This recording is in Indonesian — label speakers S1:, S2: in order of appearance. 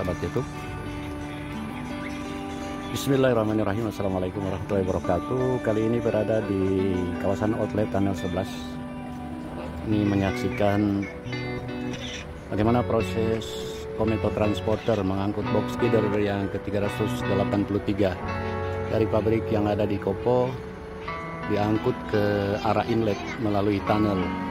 S1: sahabat YouTube. Bismillahirrahmanirrahim. Assalamualaikum warahmatullahi wabarakatuh. Kali ini berada di kawasan outlet Tunnel 11 Ini menyaksikan Bagaimana proses Kometo Transporter mengangkut box feeder yang ke-383 Dari pabrik yang ada di Kopo Diangkut ke arah inlet melalui tunnel.